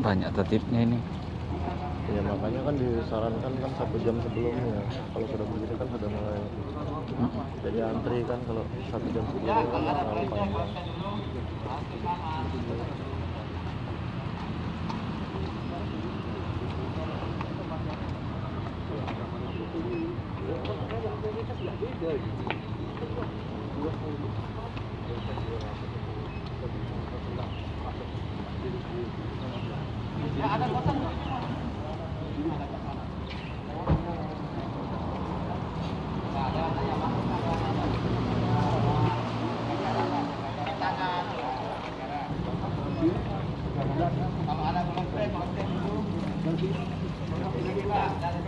banyak tertibnya ini. Ya makanya kan disarankan kan satu jam sebelumnya. Kalau sudah begitu kan sudah mulai. Mm. jadi antri kan kalau satu jam sebelumnya kan terlalu panjang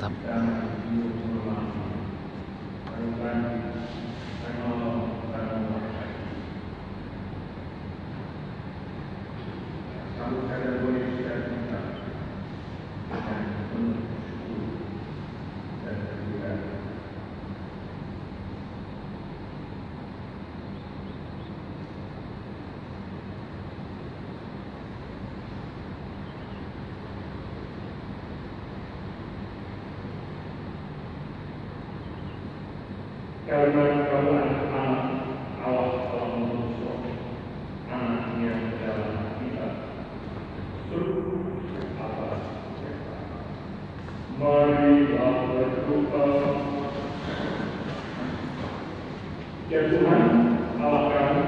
tâm Thank you. Karena kamu anak-anak Allah telah mengutus anaknya dalam kita. Marilah berdoa. Ya Tuhan, Allah kami,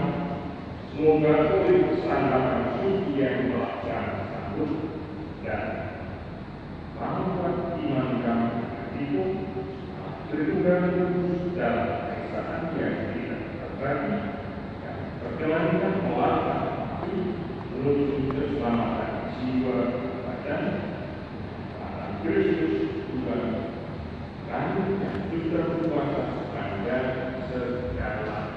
semoga kau dipersanakan suci jiwa badan karena Kristus Tuhan kami yang sudah berkuasa sepanjang segala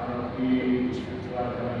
Arti kekuatan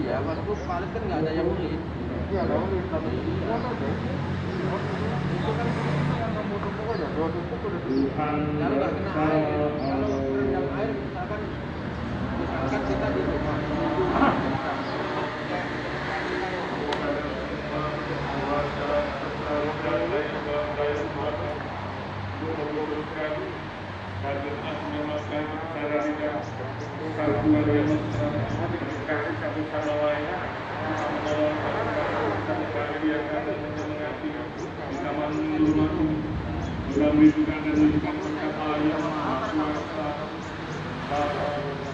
iya maksudku paling kan nggak ada yang nulis Iya, ada nulis tapi itu kan ada. Itu kan yang kamu tumpuk aja, dua tumpuk udah Tuhan kalau nggak kena air kalau rendam air misalkan misalkan kita di rumah. Dalam dan menunjukkan Allah yang Maha Kuasa, Bapa